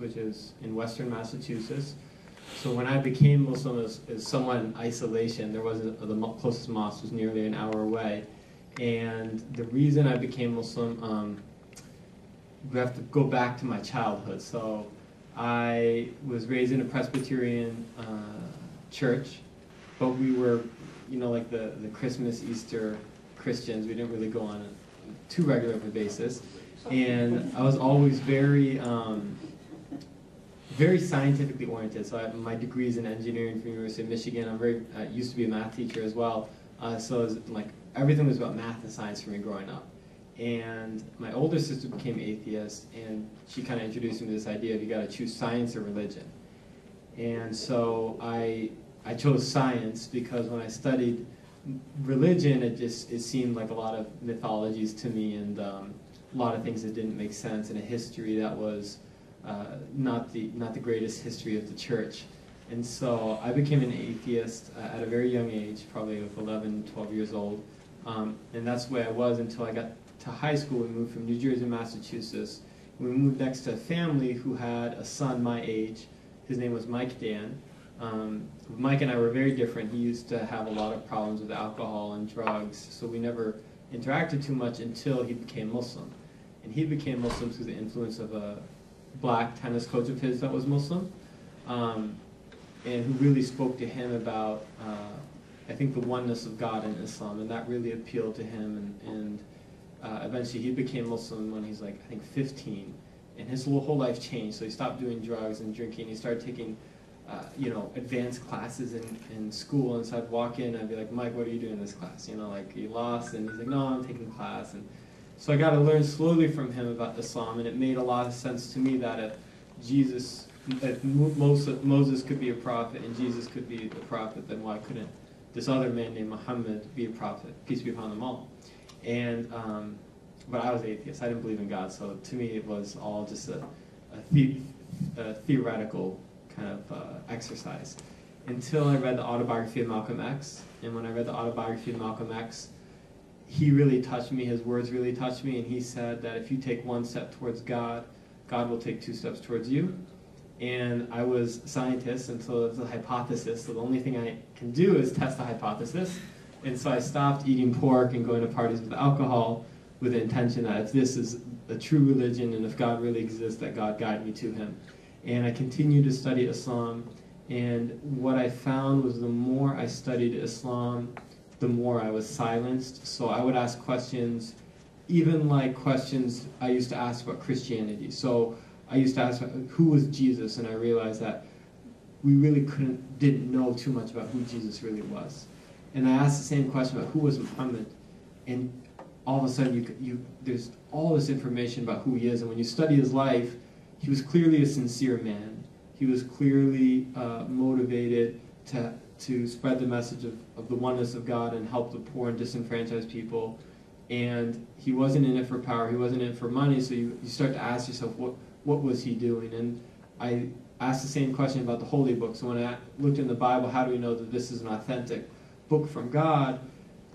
which is in western Massachusetts. So when I became Muslim, it was somewhat in isolation. There wasn't the closest mosque was nearly an hour away, and the reason I became Muslim, um, we have to go back to my childhood. So I was raised in a Presbyterian uh, church, but we were, you know, like the, the Christmas, Easter Christians. We didn't really go on a too regular of a basis, and I was always very. Um, very scientifically oriented. So I my degrees in engineering from the University of Michigan. I'm very uh, used to be a math teacher as well. Uh, so was, like everything was about math and science for me growing up. And my older sister became atheist, and she kind of introduced me to this idea of you got to choose science or religion. And so I I chose science because when I studied religion, it just it seemed like a lot of mythologies to me and um, a lot of things that didn't make sense and a history that was uh, not the not the greatest history of the church. And so I became an atheist uh, at a very young age, probably of 11, 12 years old. Um, and that's the way I was until I got to high school. We moved from New Jersey to Massachusetts. We moved next to a family who had a son my age. His name was Mike Dan. Um, Mike and I were very different. He used to have a lot of problems with alcohol and drugs, so we never interacted too much until he became Muslim. And he became Muslim through the influence of a black tennis coach of his that was Muslim, um, and who really spoke to him about, uh, I think, the oneness of God in Islam, and that really appealed to him. And, and uh, eventually, he became Muslim when he's like, I think, 15, and his whole life changed. So he stopped doing drugs and drinking. He started taking, uh, you know, advanced classes in, in school. And so I'd walk in, I'd be like, Mike, what are you doing in this class? You know, like, you lost? And he's like, no, I'm taking class. And so I got to learn slowly from him about Islam, and it made a lot of sense to me that if Jesus, if Moses could be a prophet and Jesus could be the prophet, then why couldn't this other man named Muhammad be a prophet? Peace be upon them all. And um, but I was atheist. I didn't believe in God, so to me it was all just a, a, the, a theoretical kind of uh, exercise. Until I read the autobiography of Malcolm X, and when I read the autobiography of Malcolm X, he really touched me, his words really touched me, and he said that if you take one step towards God, God will take two steps towards you. And I was scientist, and so it's a hypothesis, so the only thing I can do is test the hypothesis. And so I stopped eating pork and going to parties with alcohol with the intention that if this is a true religion and if God really exists, that God guide me to him. And I continued to study Islam, and what I found was the more I studied Islam, the more I was silenced. So I would ask questions, even like questions I used to ask about Christianity. So I used to ask who was Jesus, and I realized that we really couldn't didn't know too much about who Jesus really was. And I asked the same question about who was Muhammad, and all of a sudden you you there's all this information about who he is, and when you study his life, he was clearly a sincere man. He was clearly uh, motivated to to spread the message of, of the oneness of God and help the poor and disenfranchised people. And he wasn't in it for power, he wasn't in it for money, so you, you start to ask yourself, what, what was he doing? And I asked the same question about the holy book. So when I looked in the Bible, how do we know that this is an authentic book from God?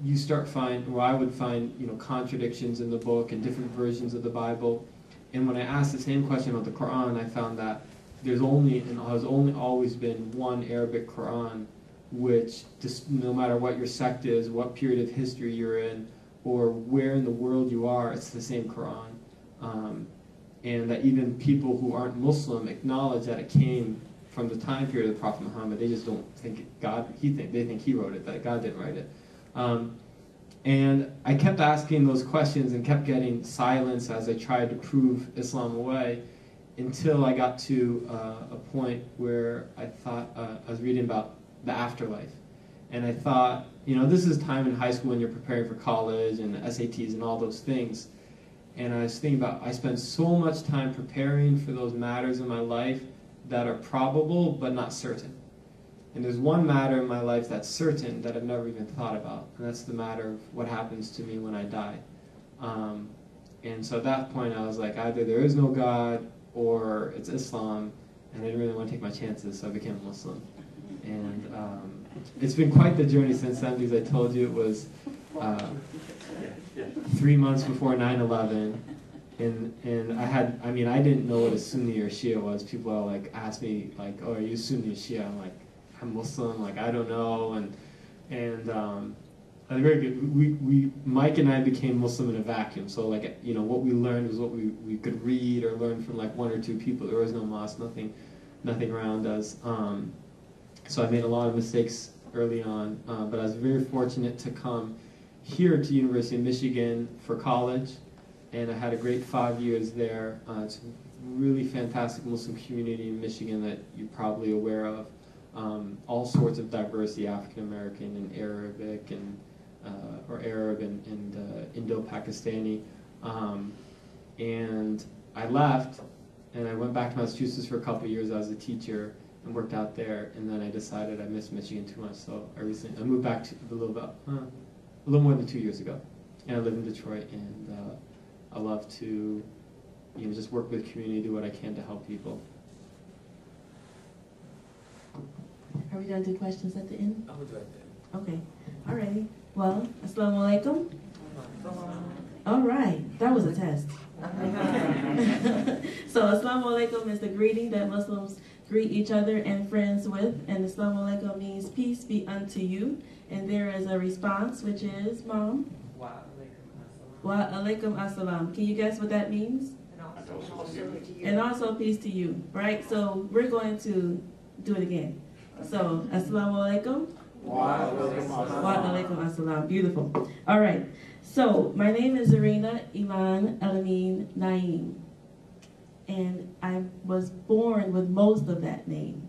You start find, or I would find, you know, contradictions in the book and different versions of the Bible. And when I asked the same question about the Quran, I found that there's only and has only always been one Arabic Quran which just no matter what your sect is, what period of history you're in, or where in the world you are, it's the same Quran. Um, and that even people who aren't Muslim acknowledge that it came from the time period of the Prophet Muhammad. They just don't think God, he think, they think he wrote it, that God didn't write it. Um, and I kept asking those questions and kept getting silence as I tried to prove Islam away until I got to uh, a point where I thought, uh, I was reading about the afterlife. And I thought, you know, this is time in high school when you're preparing for college and SATs and all those things. And I was thinking about, I spend so much time preparing for those matters in my life that are probable but not certain. And there's one matter in my life that's certain that I've never even thought about, and that's the matter of what happens to me when I die. Um, and so at that point, I was like, either there is no God or it's Islam, and I didn't really want to take my chances, so I became a Muslim. And um, it's been quite the journey since then because I told you it was uh, three months before 9 11. and and I had I mean I didn't know what a Sunni or Shia was. People are like ask me like, oh, are you Sunni or Shia? I'm like, I'm Muslim. Like I don't know, and and um, very good. We, we Mike and I became Muslim in a vacuum. So like you know what we learned was what we, we could read or learn from like one or two people. There was no mosque, nothing, nothing around us. Um, so I made a lot of mistakes early on, uh, but I was very fortunate to come here to University of Michigan for college, and I had a great five years there. Uh, it's a really fantastic Muslim community in Michigan that you're probably aware of. Um, all sorts of diversity, African American and Arabic and uh, or Arab and, and uh, Indo-Pakistani. Um, and I left and I went back to Massachusetts for a couple years as a teacher and worked out there. And then I decided I missed Michigan too much, so I recently I moved back to a little about uh, a little more than two years ago, and I live in Detroit. And uh, I love to you know just work with community, do what I can to help people. Are we gonna do questions at the end? I would like that. Okay, alrighty. Well, assalamu alaikum. All right, that was a test. so assalamu alaikum is the greeting that Muslims greet each other and friends with, and assalamu alaikum means peace be unto you. And there is a response, which is, Mom? Wa alaikum assalam. Can you guess what that means? And also, and also peace to you, right? So we're going to do it again. So, assalamu alaikum. Wa alaikum assalam. Beautiful. All right. So, my name is Zarina Iman Elamin Naim. And I was born with most of that name.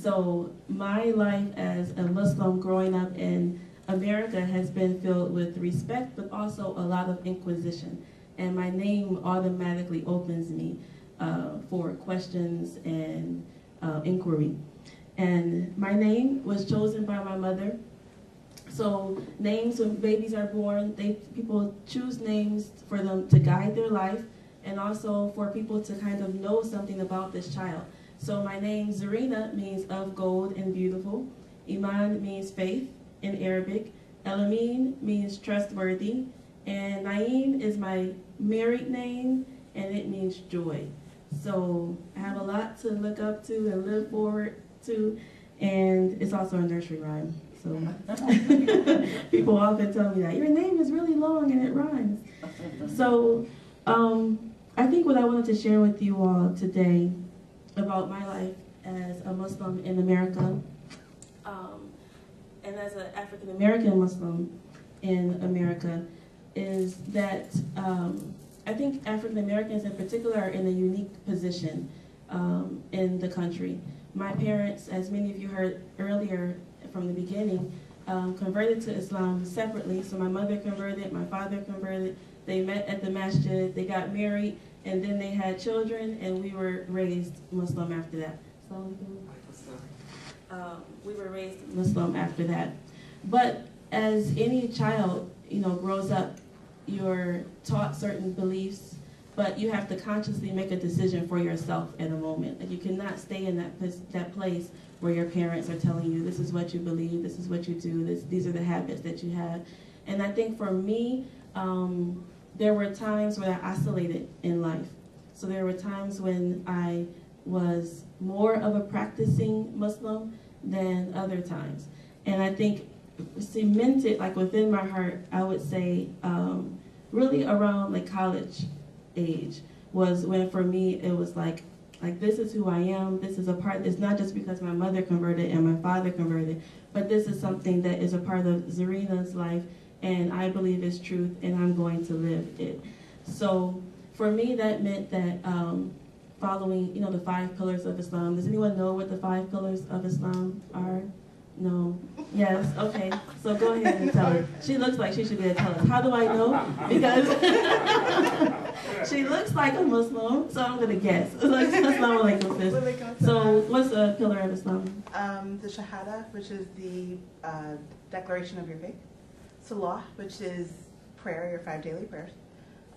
So, my life as a Muslim growing up in America has been filled with respect, but also a lot of inquisition. And my name automatically opens me uh, for questions and uh, inquiry. And my name was chosen by my mother. So names when babies are born, they people choose names for them to guide their life and also for people to kind of know something about this child. So my name Zarina means of gold and beautiful. Iman means faith in Arabic. Elamin means trustworthy. And Naim is my married name and it means joy. So I have a lot to look up to and live forward to, and it's also a nursery rhyme. So people often tell me that your name is really long and it rhymes. So um, I think what I wanted to share with you all today about my life as a Muslim in America um, and as an African American Muslim in America is that um, I think African Americans in particular are in a unique position um, in the country. My parents, as many of you heard earlier from the beginning, um, converted to Islam separately. So my mother converted, my father converted. They met at the masjid, they got married, and then they had children, and we were raised Muslim after that. Um, we were raised Muslim after that. But as any child, you know, grows up, you're taught certain beliefs, but you have to consciously make a decision for yourself in a moment. Like you cannot stay in that that place where your parents are telling you this is what you believe, this is what you do, this these are the habits that you have. And I think for me, um, there were times when I oscillated in life. So there were times when I was more of a practicing Muslim than other times. And I think cemented like within my heart, I would say um, really around like college age was when for me it was like like this is who I am. This is a part. It's not just because my mother converted and my father converted, but this is something that is a part of Zarina's life, and I believe is truth, and I'm going to live it. So for me, that meant that um, following, you know, the five pillars of Islam. Does anyone know what the five pillars of Islam are? No. Yes. Okay. So go ahead and tell her. She looks like she should be able to tell us. How do I know? Because she looks like a Muslim, so I'm gonna guess. like Islam alaikum, sis. So what's a pillar of Islam? Um, the Shahada, which is the uh, declaration of your faith. Salah, which is prayer, your five daily prayers.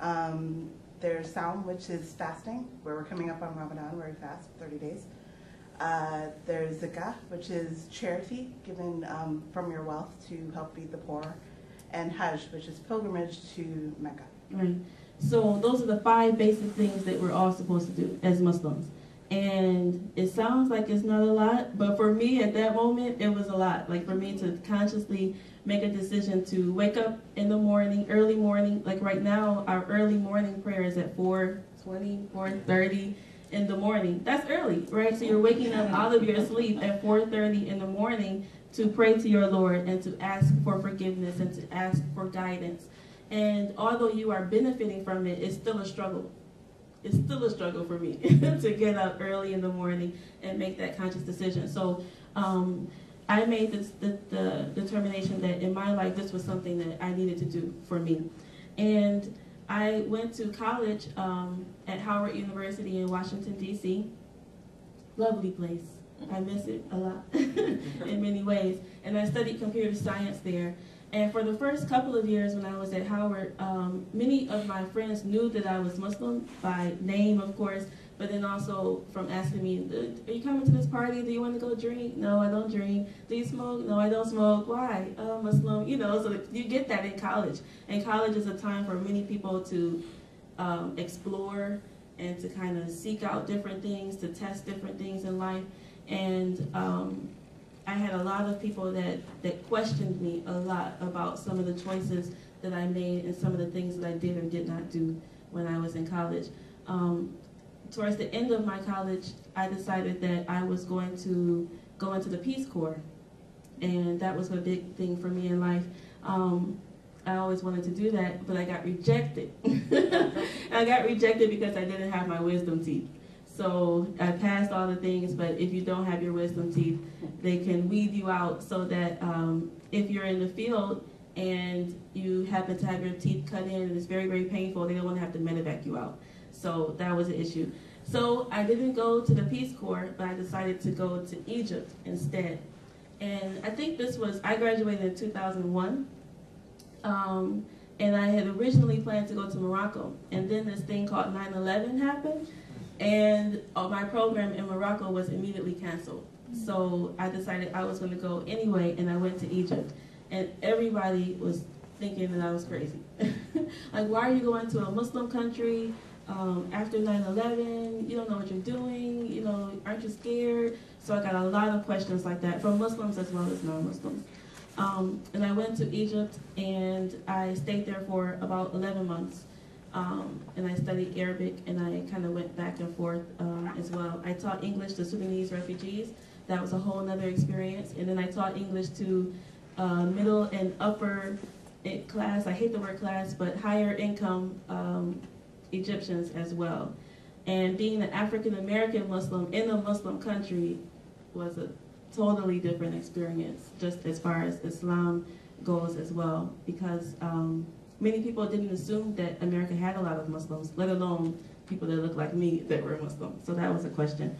Um, there's Saum, which is fasting, where we're coming up on Ramadan, where we fast 30 days. Uh, there's zakah, which is charity given um, from your wealth to help feed the poor, and hajj, which is pilgrimage to Mecca. Right. So those are the five basic things that we're all supposed to do as Muslims. And it sounds like it's not a lot, but for me at that moment, it was a lot. Like for me to consciously make a decision to wake up in the morning, early morning. Like right now, our early morning prayer is at 4:20, 4:30 in the morning. That's early, right? So you're waking up out of your sleep at 4:30 in the morning to pray to your Lord and to ask for forgiveness and to ask for guidance. And although you are benefiting from it, it's still a struggle it's still a struggle for me to get up early in the morning and make that conscious decision. So um, I made this, the, the determination that in my life this was something that I needed to do for me. And I went to college um, at Howard University in Washington, D.C. Lovely place. I miss it a lot in many ways. And I studied computer science there. And for the first couple of years when I was at Howard, um, many of my friends knew that I was Muslim by name, of course, but then also from asking me, "Are you coming to this party? Do you want to go drink? No, I don't drink. Do you smoke? No, I don't smoke. Why? Oh, Muslim. You know, so you get that in college. And college is a time for many people to um, explore and to kind of seek out different things, to test different things in life. And um, I had a lot of people that, that questioned me a lot about some of the choices that I made and some of the things that I did or did not do when I was in college. Um, towards the end of my college, I decided that I was going to go into the Peace Corps. And that was a big thing for me in life. Um, I always wanted to do that, but I got rejected. I got rejected because I didn't have my wisdom teeth. So I passed all the things, but if you don't have your wisdom teeth, they can weed you out so that um, if you're in the field and you happen to have your teeth cut in and it's very, very painful, they don't want to have to medevac you out. So that was an issue. So I didn't go to the Peace Corps, but I decided to go to Egypt instead. And I think this was, I graduated in 2001. Um, and I had originally planned to go to Morocco. And then this thing called 9 11 happened and uh, my program in Morocco was immediately canceled. So I decided I was going to go anyway, and I went to Egypt. And everybody was thinking that I was crazy. like, why are you going to a Muslim country um, after 9-11? You don't know what you're doing. You know, aren't you scared? So I got a lot of questions like that from Muslims as well as non-Muslims. Um, and I went to Egypt, and I stayed there for about 11 months. Um, and I studied Arabic, and I kind of went back and forth um, as well. I taught English to Sudanese refugees. That was a whole other experience. And then I taught English to uh, middle and upper class, I hate the word class, but higher income um, Egyptians as well. And being an African American Muslim in a Muslim country was a totally different experience, just as far as Islam goes as well, because um, many people didn't assume that America had a lot of Muslims, let alone people that look like me that were Muslim. So that was a question.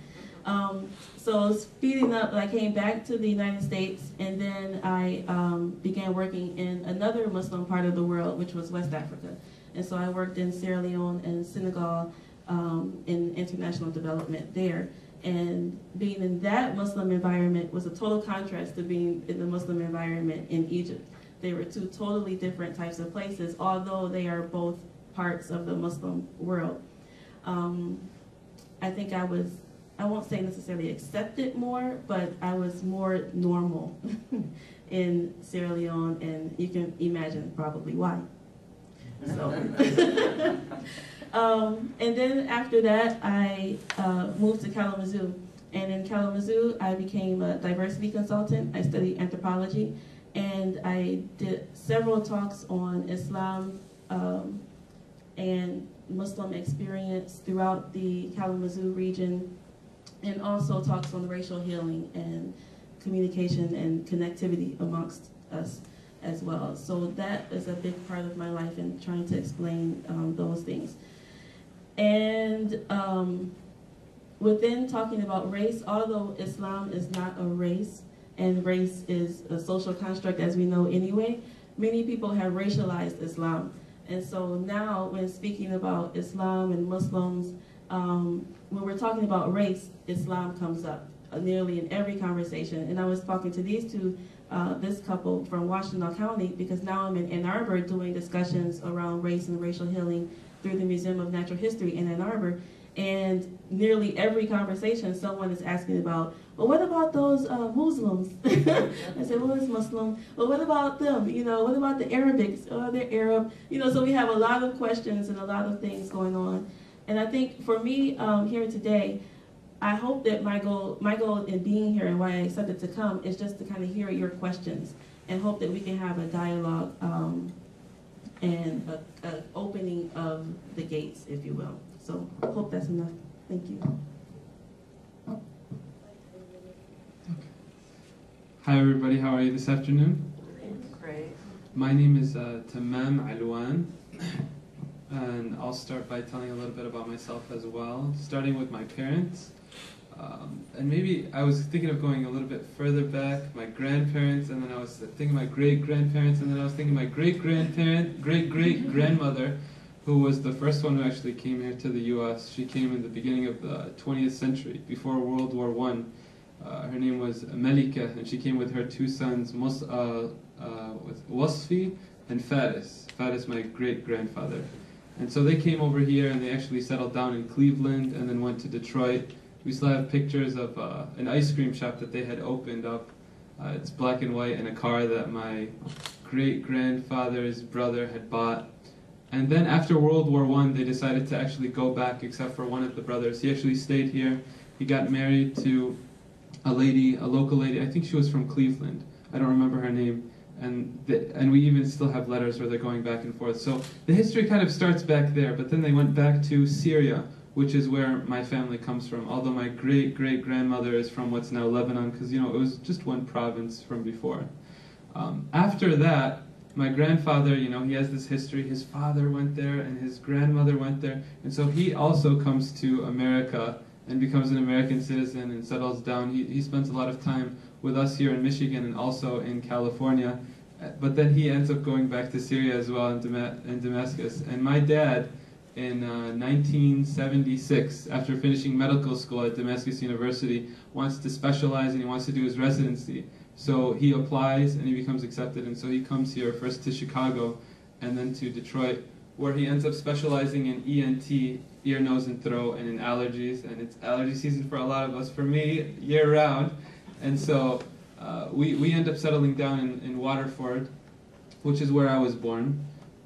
Um, so speeding up, I came back to the United States, and then I um, began working in another Muslim part of the world, which was West Africa. And so I worked in Sierra Leone and Senegal um, in international development there. And being in that Muslim environment was a total contrast to being in the Muslim environment in Egypt. They were two totally different types of places, although they are both parts of the Muslim world. Um, I think I was, I won't say necessarily accepted more, but I was more normal in Sierra Leone, and you can imagine probably why. So, um, and then after that, I uh, moved to Kalamazoo. And in Kalamazoo, I became a diversity consultant. I studied anthropology and I did several talks on Islam um, and Muslim experience throughout the Kalamazoo region, and also talks on racial healing and communication and connectivity amongst us as well. So that is a big part of my life in trying to explain um, those things. And um, within talking about race, although Islam is not a race, and race is a social construct as we know anyway, many people have racialized Islam. And so now when speaking about Islam and Muslims, um, when we're talking about race, Islam comes up nearly in every conversation. And I was talking to these two, uh, this couple from Washtenaw County, because now I'm in Ann Arbor doing discussions around race and racial healing through the Museum of Natural History in Ann Arbor. And nearly every conversation, someone is asking about, well, what about those uh, Muslims? I said, well, it's Muslim. Well, what about them? You know, what about the Arabics? Oh, they're Arab. You know, so we have a lot of questions and a lot of things going on. And I think for me um, here today, I hope that my goal, my goal in being here and why I accepted to come is just to kind of hear your questions and hope that we can have a dialogue um, and a, a opening of the gates, if you will. So hope that's enough. Thank you. Hi everybody, how are you this afternoon? Great. My name is uh, Tamam Alwan, and I'll start by telling a little bit about myself as well, starting with my parents. Um, and maybe I was thinking of going a little bit further back, my grandparents, and then I was thinking of my great grandparents, and then I was thinking my great grandparent, great great grandmother, who was the first one who actually came here to the U.S. She came in the beginning of the 20th century, before World War One. Uh, her name was Malika, and she came with her two sons, Mus- uh, uh, with Wasfi and Faris. Faris, my great grandfather. And so they came over here and they actually settled down in Cleveland and then went to Detroit. We still have pictures of uh, an ice cream shop that they had opened up. Uh, it's black and white and a car that my great grandfather's brother had bought. And then after World War One, they decided to actually go back, except for one of the brothers. He actually stayed here. He got married to a lady, a local lady. I think she was from Cleveland. I don't remember her name. And the, and we even still have letters where they're going back and forth. So the history kind of starts back there. But then they went back to Syria, which is where my family comes from. Although my great great grandmother is from what's now Lebanon, because you know it was just one province from before. Um, after that, my grandfather, you know, he has this history. His father went there, and his grandmother went there, and so he also comes to America and becomes an American citizen and settles down. He, he spends a lot of time with us here in Michigan and also in California. But then he ends up going back to Syria as well in, Dama- in Damascus. And my dad, in uh, 1976, after finishing medical school at Damascus University, wants to specialize and he wants to do his residency. So he applies and he becomes accepted. And so he comes here first to Chicago and then to Detroit, where he ends up specializing in ENT, ear, nose, and throat, and in allergies. And it's allergy season for a lot of us. For me, year round. And so uh, we, we end up settling down in, in Waterford, which is where I was born.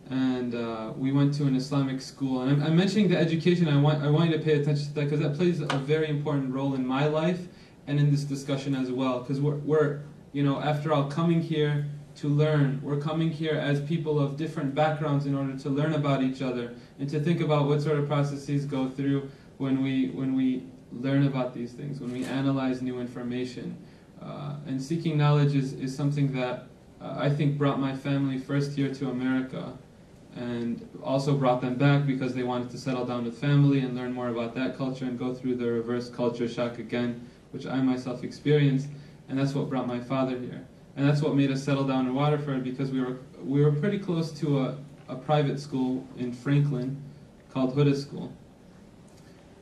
And uh, we went to an Islamic school. And I'm, I'm mentioning the education. I want, I want you to pay attention to that because that plays a very important role in my life and in this discussion as well. Because we're, we're, you know, after all, coming here to learn. We're coming here as people of different backgrounds in order to learn about each other and to think about what sort of processes go through when we, when we learn about these things, when we analyze new information. Uh, and seeking knowledge is, is something that uh, I think brought my family first here to America and also brought them back because they wanted to settle down with family and learn more about that culture and go through the reverse culture shock again, which I myself experienced. And that's what brought my father here. And that's what made us settle down in Waterford because we were, we were pretty close to a, a private school in Franklin called Huda School.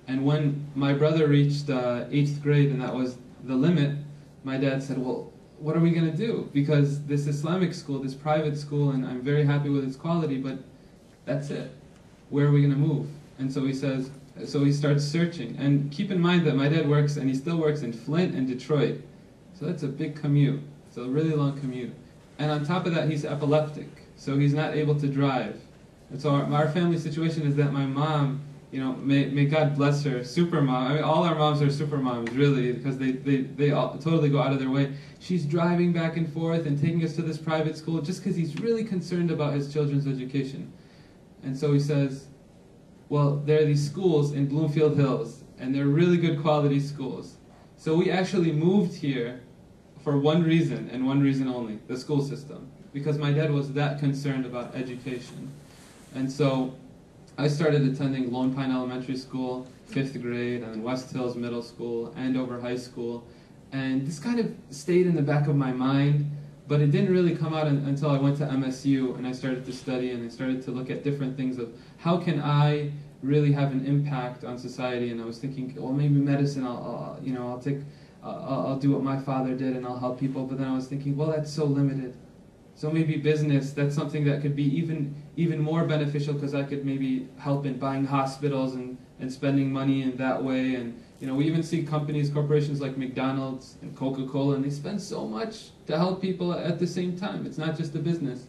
And when my brother reached uh, eighth grade and that was the limit, my dad said, Well, what are we going to do? Because this Islamic school, this private school, and I'm very happy with its quality, but that's it. Where are we going to move? And so he says, so he starts searching. And keep in mind that my dad works, and he still works in Flint and Detroit. So that's a big commute. It's a really long commute. And on top of that, he's epileptic, so he's not able to drive. And so our, our family situation is that my mom, you know, may, may God bless her, super mom. I mean, all our moms are super moms, really, because they, they, they all, totally go out of their way. She's driving back and forth and taking us to this private school just because he's really concerned about his children's education. And so he says, well, there are these schools in Bloomfield Hills, and they're really good quality schools. So we actually moved here for one reason, and one reason only, the school system. Because my dad was that concerned about education. And so I started attending Lone Pine Elementary School, fifth grade, and then West Hills Middle School, Andover High School. And this kind of stayed in the back of my mind, but it didn't really come out un- until I went to MSU and I started to study and I started to look at different things of how can I really have an impact on society. And I was thinking, well, maybe medicine. I'll, I'll you know, I'll take, I'll, I'll do what my father did and I'll help people. But then I was thinking, well, that's so limited. So maybe business, that's something that could be even even more beneficial because I could maybe help in buying hospitals and, and spending money in that way. And you know, we even see companies, corporations like McDonald's and Coca-Cola, and they spend so much to help people at the same time. It's not just a business.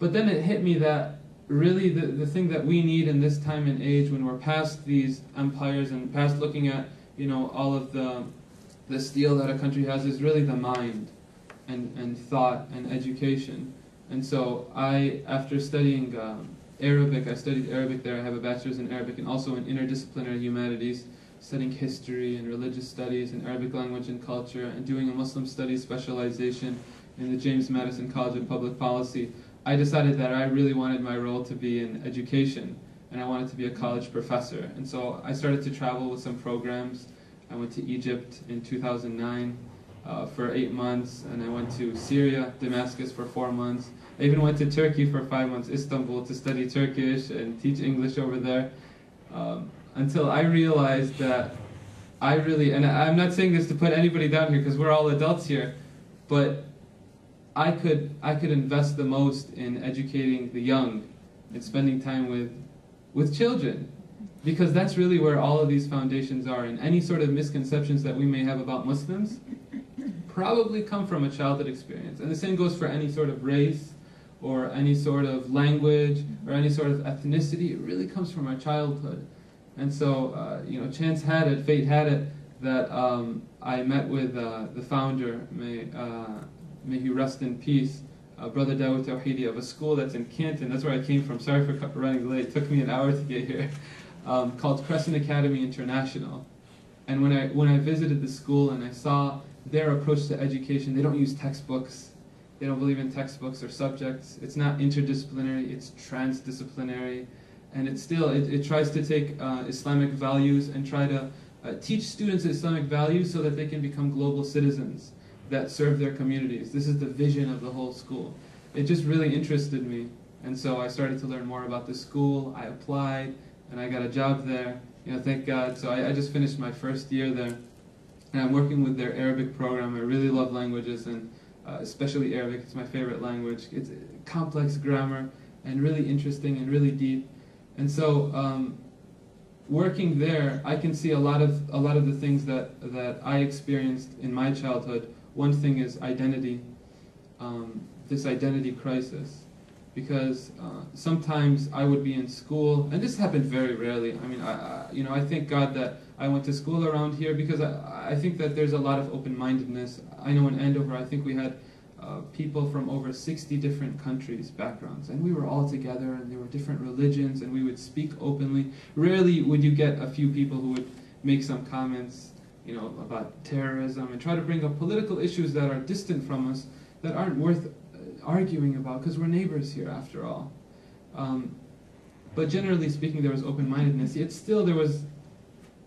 But then it hit me that really the, the thing that we need in this time and age when we're past these empires and past looking at, you know, all of the the steel that a country has is really the mind and, and thought and education. And so I, after studying um, Arabic, I studied Arabic there. I have a bachelor's in Arabic and also in interdisciplinary humanities, studying history and religious studies and Arabic language and culture, and doing a Muslim studies specialization in the James Madison College of Public Policy. I decided that I really wanted my role to be in education, and I wanted to be a college professor. And so I started to travel with some programs. I went to Egypt in 2009 uh, for eight months, and I went to Syria, Damascus for four months. I even went to Turkey for five months, Istanbul, to study Turkish and teach English over there. Um, until I realized that I really, and I'm not saying this to put anybody down here because we're all adults here, but I could I could invest the most in educating the young and spending time with with children because that's really where all of these foundations are and any sort of misconceptions that we may have about Muslims probably come from a childhood experience and the same goes for any sort of race or any sort of language or any sort of ethnicity it really comes from our childhood and so uh, you know chance had it fate had it that um, I met with uh, the founder may uh, may he rest in peace, uh, Brother Dawud Tawhidi of a school that's in Canton. That's where I came from. Sorry for running late. It took me an hour to get here. Um, called Crescent Academy International. And when I when I visited the school and I saw their approach to education, they don't use textbooks. They don't believe in textbooks or subjects. It's not interdisciplinary. It's transdisciplinary, and it still it, it tries to take uh, Islamic values and try to uh, teach students Islamic values so that they can become global citizens that serve their communities. This is the vision of the whole school. It just really interested me. And so I started to learn more about the school. I applied and I got a job there. You know, thank God. So I, I just finished my first year there. And I'm working with their Arabic program. I really love languages and uh, especially Arabic. It's my favorite language. It's complex grammar and really interesting and really deep. And so um, working there, I can see a lot of a lot of the things that that I experienced in my childhood one thing is identity, um, this identity crisis. Because uh, sometimes I would be in school, and this happened very rarely. I mean, I, I, you know, I thank God that I went to school around here because I, I think that there's a lot of open-mindedness. I know in Andover, I think we had uh, people from over 60 different countries, backgrounds, and we were all together, and there were different religions, and we would speak openly. Rarely would you get a few people who would make some comments you know, about terrorism and try to bring up political issues that are distant from us, that aren't worth arguing about because we're neighbors here after all. Um, but generally speaking, there was open-mindedness. Yet still, there was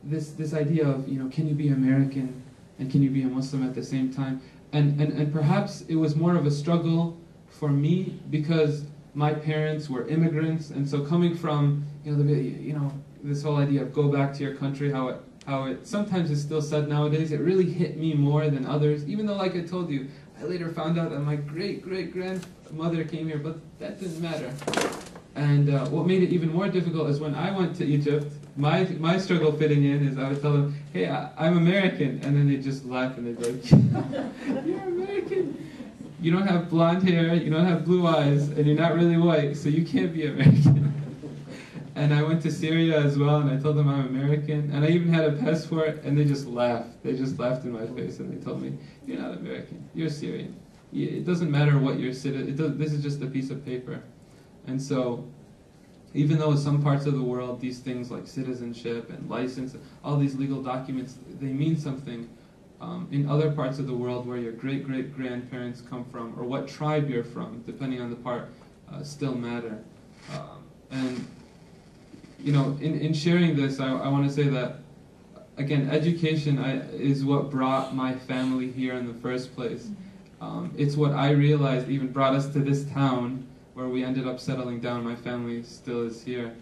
this this idea of you know, can you be American and can you be a Muslim at the same time? And and and perhaps it was more of a struggle for me because my parents were immigrants, and so coming from you know the you know this whole idea of go back to your country, how it how it sometimes is still said nowadays. It really hit me more than others, even though, like I told you, I later found out that my great great grandmother came here, but that didn't matter. And uh, what made it even more difficult is when I went to Egypt, my my struggle fitting in is I would tell them, "Hey, I, am American," and then they just laugh and they'd like, "You're American. You don't have blonde hair, you don't have blue eyes, and you're not really white, so you can't be American." And I went to Syria as well, and I told them I'm American, and I even had a passport, and they just laughed. They just laughed in my face, and they told me, "You're not American. You're Syrian. It doesn't matter what you're citizen. This is just a piece of paper." And so, even though in some parts of the world these things like citizenship and license, all these legal documents, they mean something. Um, in other parts of the world where your great great grandparents come from, or what tribe you're from, depending on the part, uh, still matter. Um, and you know, in, in sharing this, I, I want to say that, again, education I, is what brought my family here in the first place. Um, it's what I realized even brought us to this town where we ended up settling down. My family still is here.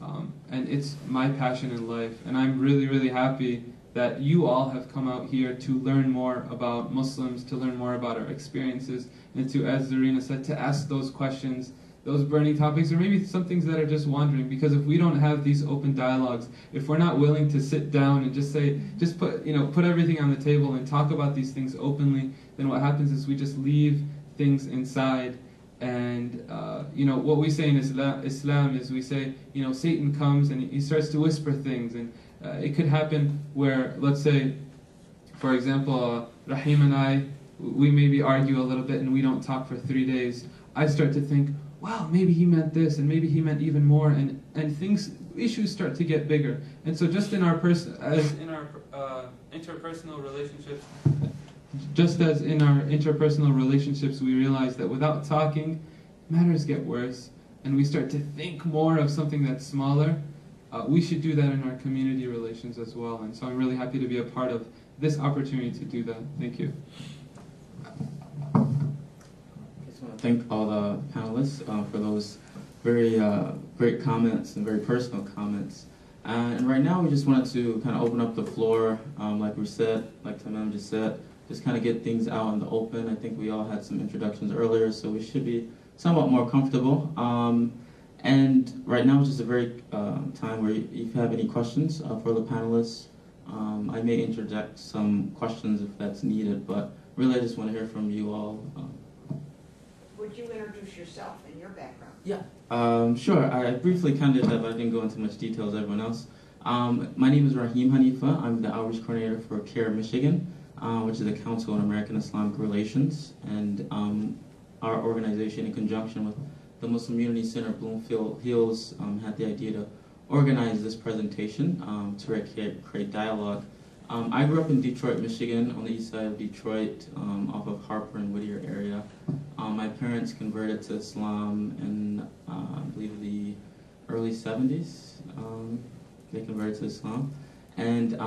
Um, and it's my passion in life. And I'm really, really happy that you all have come out here to learn more about Muslims, to learn more about our experiences, and to, as Zarina said, to ask those questions, those burning topics, or maybe some things that are just wandering. Because if we don't have these open dialogues, if we're not willing to sit down and just say, just put, you know, put everything on the table and talk about these things openly, then what happens is we just leave things inside and uh, you know what we say in Islam, Islam is we say you know Satan comes and he starts to whisper things and uh, it could happen where let's say for example uh, Rahim and I we maybe argue a little bit and we don't talk for three days I start to think wow maybe he meant this and maybe he meant even more and and things issues start to get bigger and so just in our person as in our uh, interpersonal relationships just as in our interpersonal relationships, we realize that without talking, matters get worse, and we start to think more of something that's smaller. Uh, we should do that in our community relations as well. And so I'm really happy to be a part of this opportunity to do that. Thank you. Want to thank all the panelists uh, for those very uh, great comments and very personal comments. Uh, and right now, we just wanted to kind of open up the floor, um, like we said, like Tamam just said, just kind of get things out in the open. I think we all had some introductions earlier, so we should be somewhat more comfortable. Um, and right now is just a very uh, time where if you have any questions uh, for the panelists, um, I may interject some questions if that's needed, but really I just want to hear from you all. Would you introduce yourself and your background? Yeah. Um, sure. I briefly kind of, but I didn't go into much detail as everyone else. Um, my name is Rahim Hanifa. I'm the outreach coordinator for CAIR Michigan uh, which is the Council on American Islamic Relations, and um, our organization, in conjunction with the Muslim Unity Center Bloomfield Hills, um, had the idea to organize this presentation um, to create, create dialogue. Um, I grew up in Detroit, Michigan, on the east side of Detroit, um, off of Harper and Whittier area. Um, my parents converted to Islam in, uh, I believe, the early 70s. they converted to Islam. And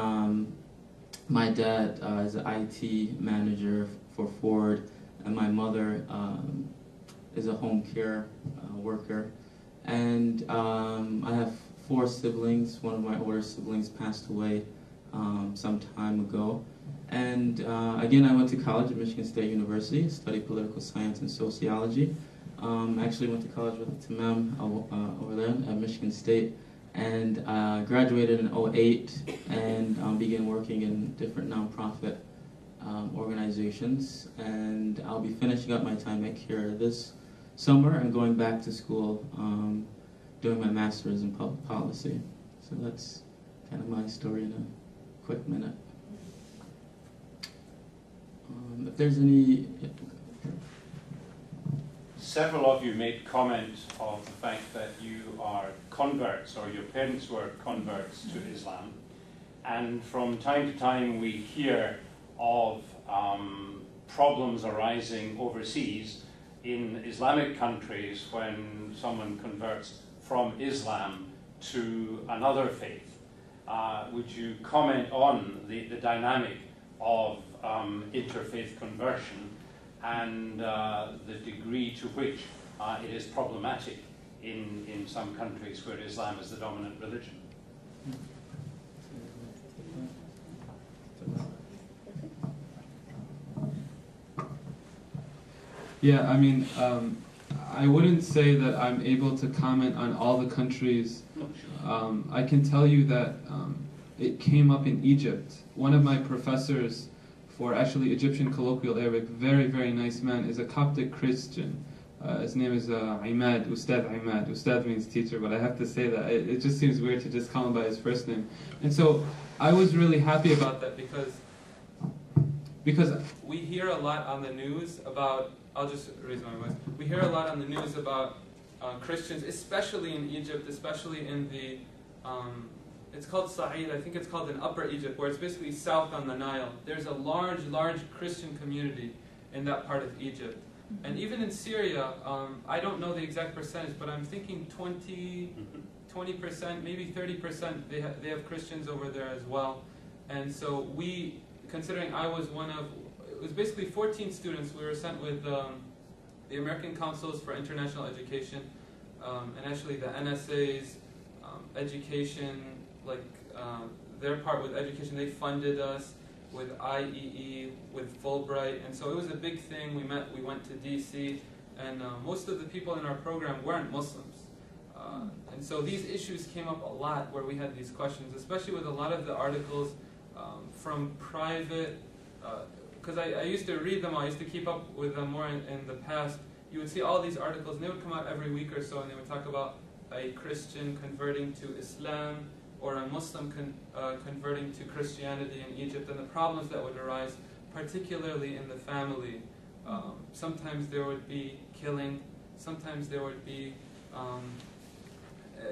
my dad uh, is an IT manager for Ford, and my mother um, is a home care uh, worker. And um, I have four siblings. One of my older siblings passed away um, some time ago. And uh, again, I went to college at Michigan State University, studied political science and sociology. Um, actually went to college with Tamam uh, over there at Michigan State and uh, graduated in 08 and um, began working in different nonprofit um, organizations. And I'll be finishing up my time at CAIR this summer and going back to school um, doing my master's in public policy. So that's kind of my story a quick minute. Um, if there's any several of you made comment of the fact that you are converts or your parents were converts to Islam. And from time to time we hear of um, problems arising overseas in Islamic countries when someone converts from Islam to another faith. Uh, would you comment on the, the dynamic of um, interfaith conversion and uh, the degree to which uh, it is problematic in, in some countries where Islam is the dominant religion. Yeah, I mean, um, I wouldn't say that I'm able to comment on all the countries. Um, I can tell you that um, it came up in Egypt. One of my professors for actually Egyptian colloquial Arabic, very, very nice man, is a Coptic Christian. Uh, his name is uh, Imad, Ustad Imad. Ustad means teacher, but I have to say that it, it, just seems weird to just call him by his first name. And so I was really happy about that because because we hear a lot on the news about. I'll just raise my voice. We hear a lot on the news about uh, Christians, especially in Egypt, especially in the um, it's called Sa'id, I think it's called in Upper Egypt, where it's basically south on the Nile. There's a large, large Christian community in that part of Egypt. And even in Syria, um, I don't know the exact percentage, but I'm thinking 20, 20%, maybe 30%, they, ha- they have Christians over there as well. And so we, considering I was one of, it was basically 14 students, we were sent with um, the American Councils for International Education, um, and actually the NSA's um, education like uh, their part with education. They funded us with IIE, with Fulbright, and so it was a big thing. We met, we went to DC, and uh, most of the people in our program weren't Muslims. Uh, and so these issues came up a lot where we had these questions, especially with a lot of the articles um, from private, because I, I, used to read them, all, I used to keep up with them more in, in, the past. You would see all these articles, and they would come out every week or so, and they would talk about a Christian converting to Islam or a Muslim con, uh, converting to Christianity in Egypt, and the problems that would arise, particularly in the family. Um, sometimes there would be killing, sometimes there would be um,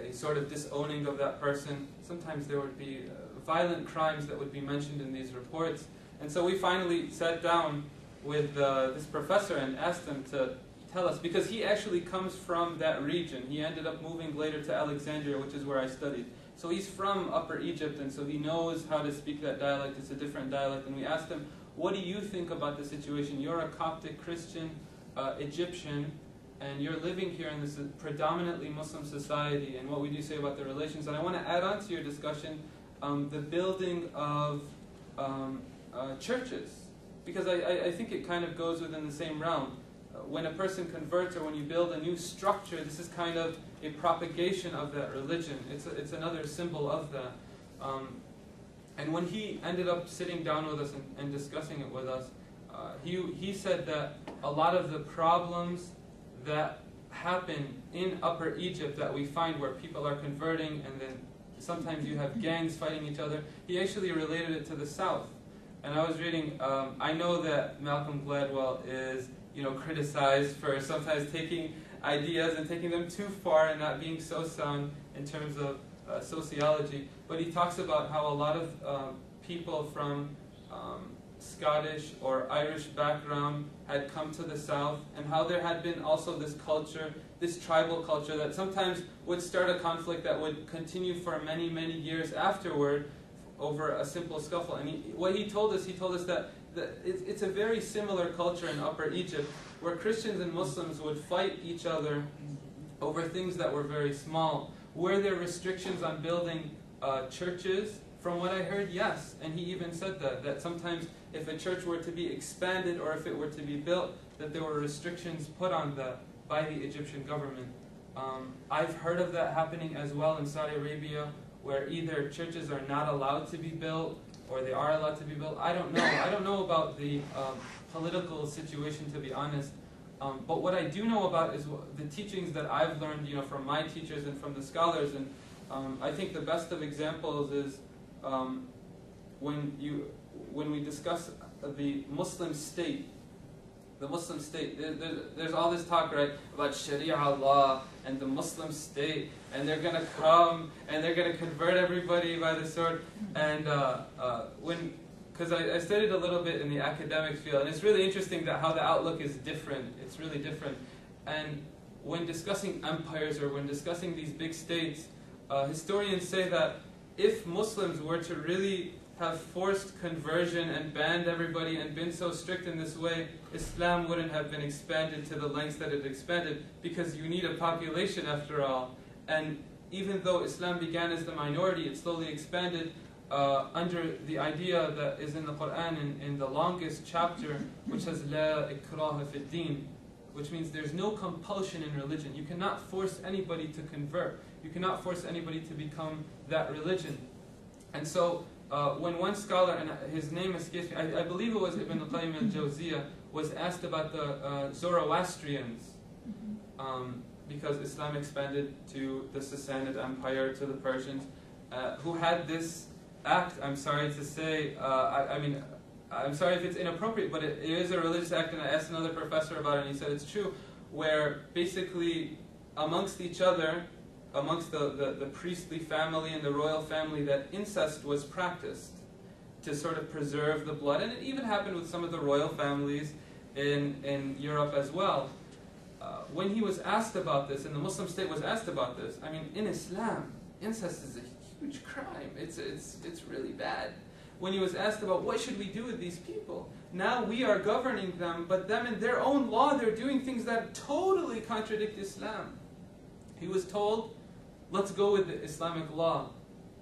a sort of disowning of that person. Sometimes there would be uh, violent crimes that would be mentioned in these reports. And so we finally sat down with uh, this professor and asked him to tell us, because he actually comes from that region. He ended up moving later to Alexandria, which is where I studied. So he's from Upper Egypt, and so he knows how to speak that dialect. It's a different dialect. And we asked him, what do you think about the situation? You're a Coptic Christian uh, Egyptian, and you're living here in this predominantly Muslim society, and what would you say about the relations? And I want to add on to your discussion um, the building of um, uh, churches, because I, I, think it kind of goes within the same realm. Uh, when a person converts or when you build a new structure, this is kind of a propagation of that religion. It's, a, it's another symbol of that. Um, and when he ended up sitting down with us and, and discussing it with us, uh, he, he said that a lot of the problems that happen in Upper Egypt that we find where people are converting and then sometimes you have gangs fighting each other. He actually related it to the South. And I was reading, um, I know that Malcolm Gladwell is, you know, criticized for sometimes taking ideas and taking them too far and not being so sound in terms of uh, sociology. But he talks about how a lot of um, people from um, Scottish or Irish background had come to the South, and how there had been also this culture, this tribal culture, that sometimes would start a conflict that would continue for many, many years afterward over a simple scuffle. And he, what he told us, he told us that, it's, it's a very similar culture in Upper Egypt, where Christians and Muslims would fight each other over things that were very small. Were there restrictions on building uh, churches? From what I heard, yes. And he even said that, that sometimes if a church were to be expanded or if it were to be built, that there were restrictions put on that by the Egyptian government. Um, I've heard of that happening as well in Saudi Arabia, where either churches are not allowed to be built or they are allowed to be built. I don't know. I don't know about the um, political situation, to be honest. Um, but what I do know about is the teachings that I've learned, you know, from my teachers and from the scholars. And um, I think the best of examples is um, when you when we discuss the Muslim state. The Muslim state, there, there, there's all this talk, right, about Sharia law and the Muslim state, and they're going to come and they're going to convert everybody by the sword. And uh, uh, when, because I, I studied a little bit in the academic field, and it's really interesting that how the outlook is different. It's really different. And when discussing empires or when discussing these big states, uh, historians say that if Muslims were to really have forced conversion and banned everybody and been so strict in this way, Islam wouldn't have been expanded to the lengths that it expanded because you need a population after all. And even though Islam began as the minority, it slowly expanded uh, under the idea that is in the Quran in, in the longest chapter, which says La ikraha fi din, which means there's no compulsion in religion. You cannot force anybody to convert. You cannot force anybody to become that religion. And so uh, when one scholar, and his name escapes me, I, I believe it was Ibn al-Qayyim al-Jawziyah, was asked about the uh, Zoroastrians, um, because Islam expanded to the Sassanid Empire, to the Persians, uh, who had this act, I'm sorry to say, uh, I, I, mean, I'm sorry if it's inappropriate, but it, it is a religious act, and I asked another professor about it, and he said it's true, where basically amongst each other, amongst the, the, the, priestly family and the royal family that incest was practiced to sort of preserve the blood. And it even happened with some of the royal families in, in Europe as well. Uh, when he was asked about this, and the Muslim state was asked about this, I mean, in Islam, incest is a huge crime. It's, it's, it's really bad. When he was asked about what should we do with these people, now we are governing them, but them in their own law, they're doing things that totally contradict Islam. He was told Let's go with the Islamic law.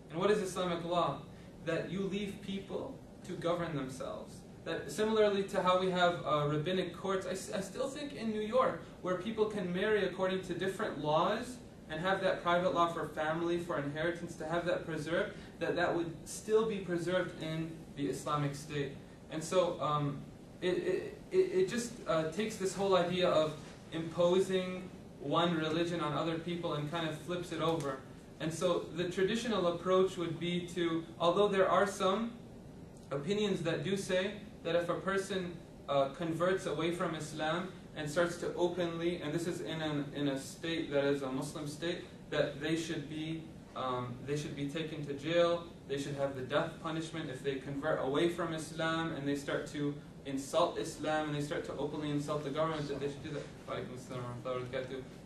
And what is Islamic law? that you leave people to govern themselves. That similarly to how we have uh, rabbinic courts, I still think in New York, where people can marry according to different laws and have that private law for family, for inheritance, to have that preserved, that that would still be preserved in the Islamic State. And so um, it, it, it it just uh, takes this whole idea of imposing one religion on other people and kind of flips it over. And so the traditional approach would be to, although there are some opinions that do say that if a person uh, converts away from Islam and starts to openly, and this is in, an, in a state that is a Muslim state, that they should be um, they should be taken to jail. They should have the death punishment if they convert away from Islam and they start to insult Islam and they start to openly insult the government. That they should do that.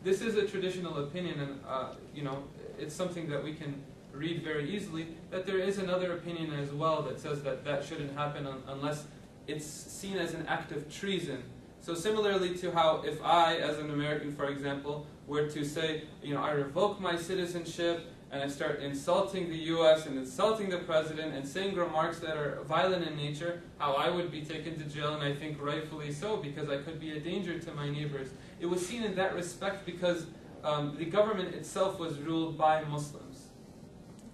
This is a traditional opinion, and uh, you know it's something that we can read very easily. That there is another opinion as well that says that that shouldn't happen un- unless it's seen as an act of treason. So similarly to how if I, as an American, for example, were to say, you know, I revoke my citizenship and I start insulting the U.S. and insulting the president and saying remarks that are violent in nature, how I would be taken to jail, and I think rightfully so because I could be a danger to my neighbors. It was seen in that respect because um, the government itself was ruled by Muslims.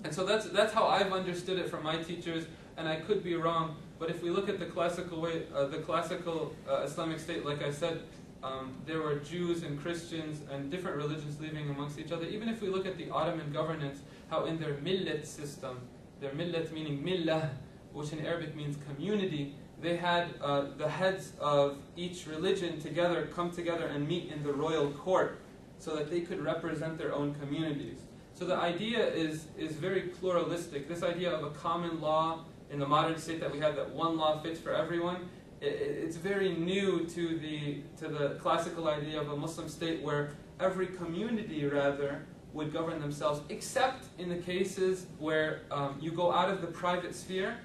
And so that's, that's how I've understood it from my teachers, and I could be wrong. But if we look at the classical way, uh, the classical uh, Islamic state, like I said, um, there were Jews and Christians and different religions living amongst each other. Even if we look at the Ottoman governance, how in their millet system, their millet meaning millah, which in Arabic means community, they had uh, the heads of each religion together come together and meet in the royal court so that they could represent their own communities. So the idea is, is very pluralistic. This idea of a common law in the modern state that we have, that one law fits for everyone, it's very new to the, to the classical idea of a Muslim state where every community, rather, would govern themselves, except in the cases where um, you go out of the private sphere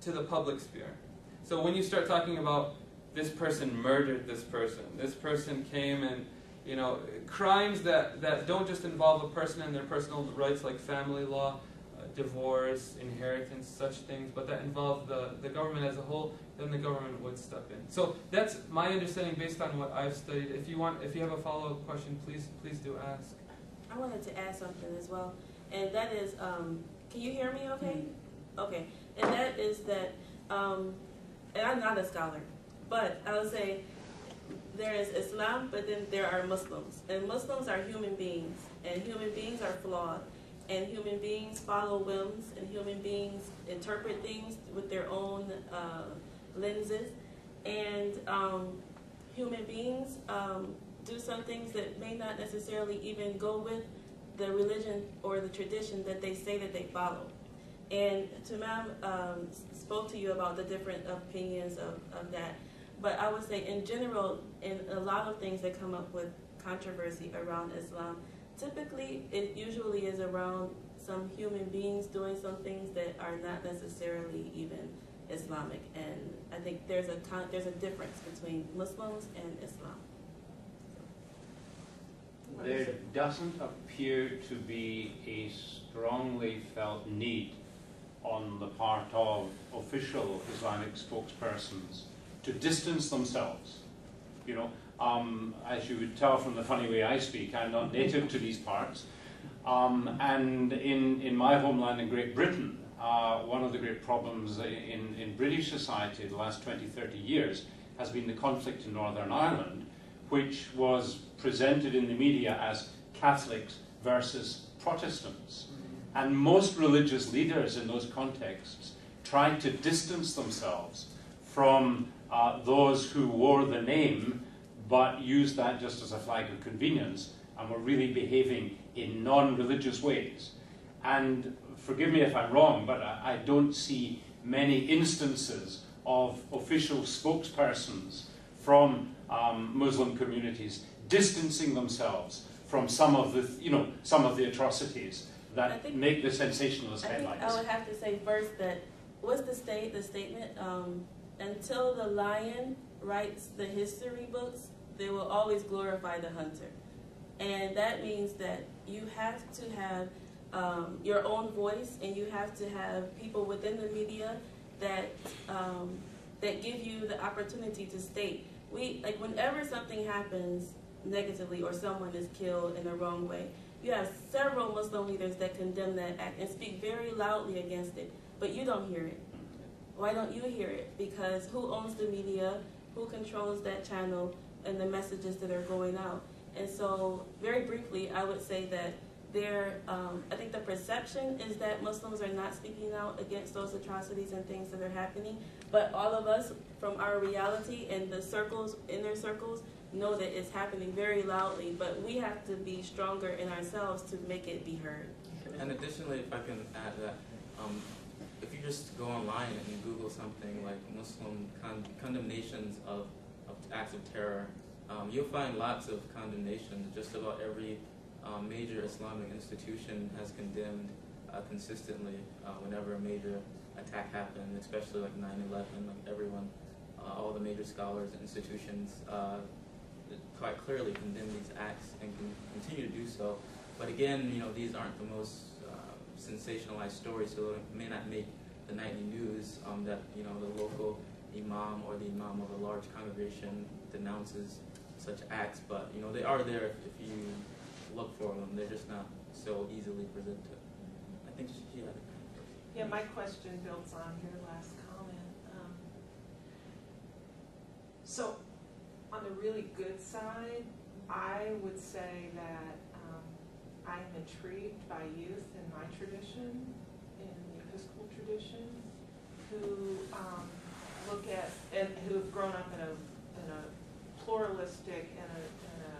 to the public sphere. So when you start talking about this person murdered this person, this person came and you know crimes that, that don't just involve a person and their personal rights like family law, divorce, inheritance, such things, but that involve the, the government as a whole, then the government would step in. So that's my understanding based on what I've studied. If you want, if you have a follow up question, please please do ask. I wanted to add something as well, and that is, um, can you hear me okay? Okay, and that is that, um, and I'm not a scholar, but I would say there is Islam, but then there are Muslims, and Muslims are human beings, and human beings are flawed, and human beings follow whims, and human beings interpret things with their own uh, lenses, and um, human beings um, do some things that may not necessarily even go with the religion or the tradition that they say that they follow. And Tamam um, spoke to you about the different opinions of, of that. But I would say, in general, in a lot of things that come up with controversy around Islam, typically it usually is around some human beings doing some things that are not necessarily even Islamic. And I think there's a there's a difference between Muslims and Islam. There doesn't appear to be a strongly felt need on the part of official Islamic spokespersons to distance themselves. You know, um, as you would tell from the funny way I speak, I'm not native to these parts. Um, and in, in my homeland in Great Britain, uh, one of the great problems in, in British society the last 20, 30 years has been the conflict in Northern Ireland, which was presented in the media as Catholics versus Protestants. And most religious leaders in those contexts tried to distance themselves from uh, those who wore the name but use that just as a flag of convenience and were really behaving in non religious ways. And forgive me if I'm wrong, but I, I don't see many instances of official spokespersons from um, Muslim communities distancing themselves from some of the, you know, some of the atrocities that think- make the sensationalist I think headlines. I would have to say first that what's the state the statement um, until the lion writes the history books, they will always glorify the hunter, and that means that you have to have um, your own voice, and you have to have people within the media that um, that give you the opportunity to state. We like whenever something happens negatively or someone is killed in the wrong way, you have several Muslim leaders that condemn that act and speak very loudly against it, but you don't hear it. Why don't you hear it? Because who owns the media? Who controls that channel and the messages that are going out? And so, very briefly, I would say that there, um, I think the perception is that Muslims are not speaking out against those atrocities and things that are happening. But all of us, from our reality and the circles, inner circles, know that it's happening very loudly. But we have to be stronger in ourselves to make it be heard. And additionally, if I can add that, um, if you just go online and Google something like Muslim con- condemnations of acts of terror, um, you'll find lots of condemnation. Just about every um, major Islamic institution has condemned uh, consistently uh, whenever a major attack happened, especially like 9/11. Like everyone, uh, all the major scholars and institutions uh, quite clearly condemn these acts and can continue to do so. But again, you know, these aren't the most uh, sensationalized stories, so it may not make the nightly news um, that you know the local imam or the imam of a large congregation denounces such acts. But you know, they are there if, if you look for them. They're just not so easily presented. I think she had. a Yeah, my question builds on your last comment. Um, so, on the really good side, I would say that um, I am intrigued by youth in my tradition, in the Episcopal tradition, who um, look at and who have grown up in a in a pluralistic and a, in a,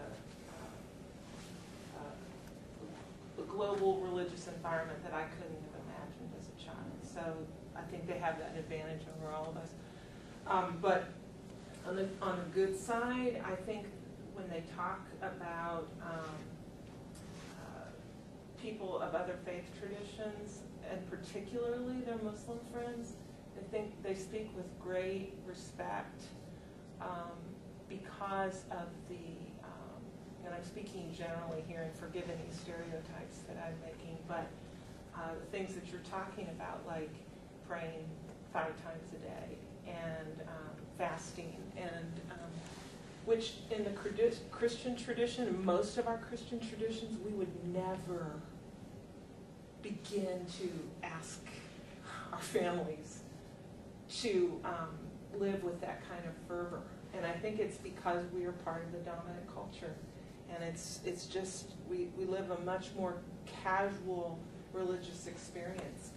uh, a global religious environment that I couldn't have imagined as a child. So I think they have that advantage over all of us. Um, but on the on the good side, I think when they talk about um, uh, people of other faith traditions, and particularly their Muslim friends, I think they speak with great respect um, because of the, um, and I'm speaking generally here and forgive any stereotypes that I'm making, but uh, the things that you're talking about, like praying five times a day and um, fasting, and um, which in the Christian tradition, most of our Christian traditions, we would never begin to ask our families to um, live with that kind of fervor. And I think it's because we are part of the dominant culture. And it's, it's just, we, we live a much more casual religious experience.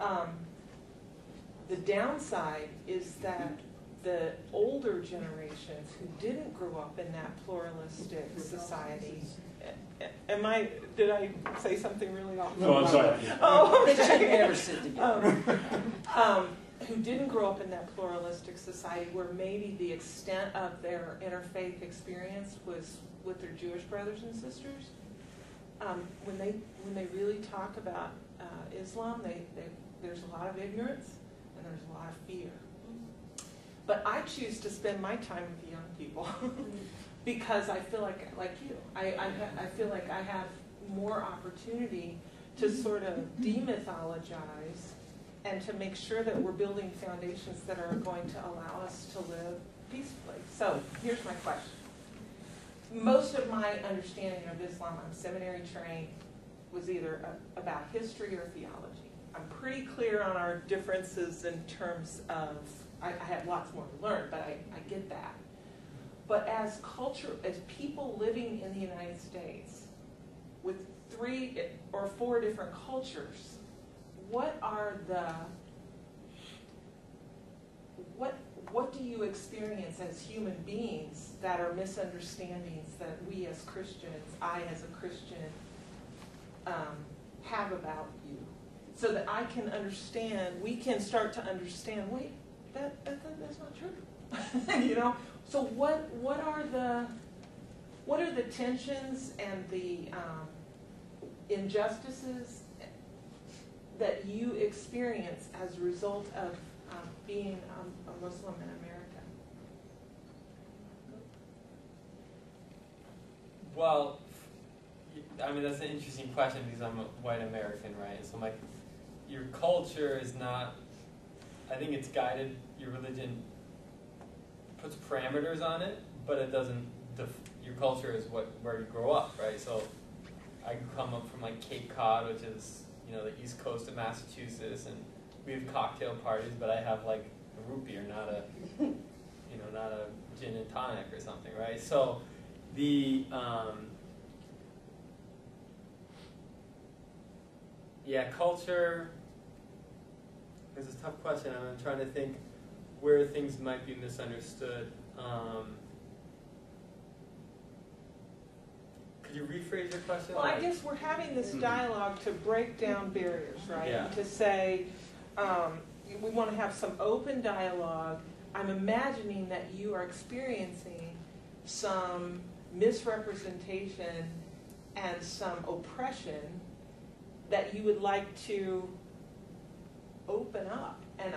Um, the downside is that the older generations who didn't grow up in that pluralistic society. Am I? Did I say something really awful? No, I'm sorry. Oh, They should never sit together. Um, um, who didn't grow up in that pluralistic society where maybe the extent of their interfaith experience was with their Jewish brothers and sisters. Um, when they when they really talk about uh, Islam, they, they, there's a lot of ignorance and there's a lot of fear. But I choose to spend my time with the young people because I feel like, like you, I, I, I feel like I have more opportunity to sort of demythologize and to make sure that we're building foundations that are going to allow us to live peacefully. So here's my question. Most of my understanding of Islam, I'm seminary trained, was either a, about history or theology. I'm pretty clear on our differences in terms of I, I have lots more to learn, but I, I get that. But as culture, as people living in the United States with three or four different cultures, what are the what what do you experience as human beings that are misunderstandings that we as Christians, I as a Christian, um, have about you, so that I can understand, we can start to understand. Wait, that, that, that that's not true. you know. So what what are the what are the tensions and the um, injustices that you experience as a result of um, being a Muslim in America? Well, I mean, that's an interesting question because I'm a white American, right? So my, your culture is not. I think it's guided. Your religion puts parameters on it, but it doesn't. Your culture is what where you grow up, right? So I come up from like Cape Cod, which is you know the east coast of Massachusetts, and we have cocktail parties, but I have like a root beer, not a you know not a gin and tonic or something, right? So the um, yeah culture is a tough question. I'm trying to think where things might be misunderstood. Um, could you rephrase your question? Well, I guess we're having this dialogue to break down barriers, right? Yeah. To say, um, we want to have some open dialogue. I'm imagining that you are experiencing some misrepresentation and some oppression that you would like to open up. And